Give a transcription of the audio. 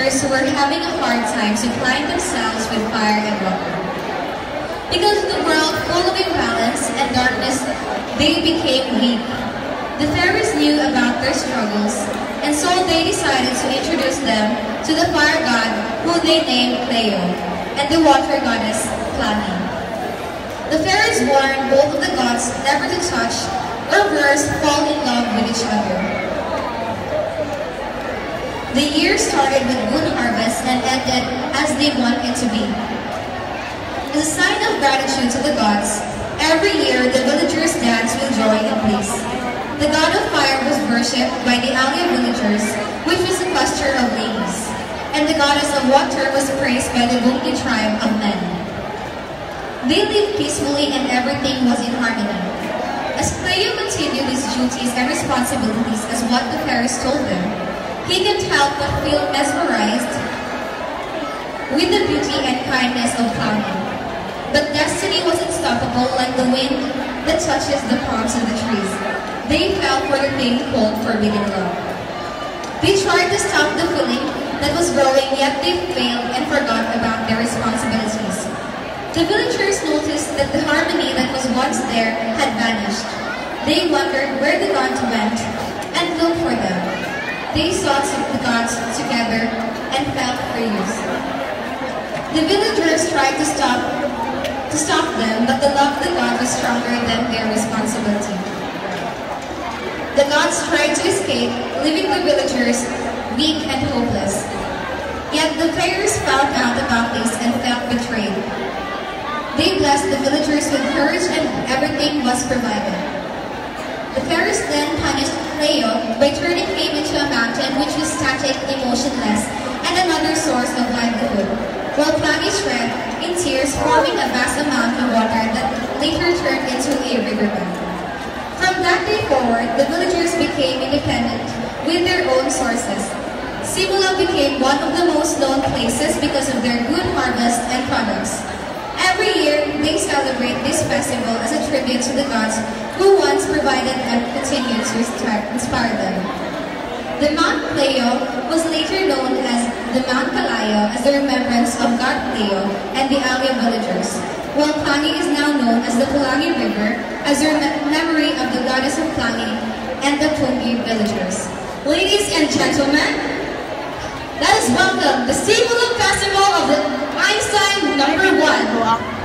who were having a hard time supplying themselves with fire and water. Because of the world full of imbalance and darkness, they became weak. The fairies knew about their struggles, and so they decided to introduce them to the fire god who they named Cleo, and the water goddess Plani. The fairies warned both of the gods never to touch or worse fall in love with each other. The year started with good harvest and ended as they wanted to be. As a sign of gratitude to the gods, every year the villagers danced with joy and bliss. The god of fire was worshipped by the Alia villagers, which was a cluster of ladies, and the goddess of water was praised by the Bungi tribe of men. They lived peacefully and everything was in harmony. As Cleo continued his duties and responsibilities as what the fairies told him, he couldn't help but feel mesmerized with the beauty and kindness of Cloudy. But destiny was unstoppable like the wind that touches the palms of the trees. They fell for the thing called forbidden love. They tried to stop the feeling that was growing, yet they failed and forgot about their responsibilities. The villagers noticed that the harmony that was once there had vanished. They wondered where the gods went and looked for them. They sought the gods together and felt furious. The villagers tried to stop to stop them, but the love of the god was stronger than their responsibility. The gods tried to escape, leaving the villagers weak and hopeless. Yet the fairies found out about this and felt betrayed. They blessed the villagers with courage and everything was provided. The fairies then punished Cleo by turning him into a mountain which was static, emotionless, and another source of livelihood, while Plani shred in tears, forming a vast amount of water that later turned into a riverbed. From that day forward, the villagers became independent with their own sources. Simulab became one of the most known places because of their good harvest and products. Every year, they celebrate this festival as a tribute to the gods who once provided and continue to inspire them. The Mount Cleo was later known as the Mount Palayo as a remembrance of God Cleo and the Alia villagers, while Plani is now known as the Pulangi River as a memory of the goddess of Plani and the Pungi villagers. Ladies and gentlemen, let us welcome the Simulab Festival of the Einstein number one.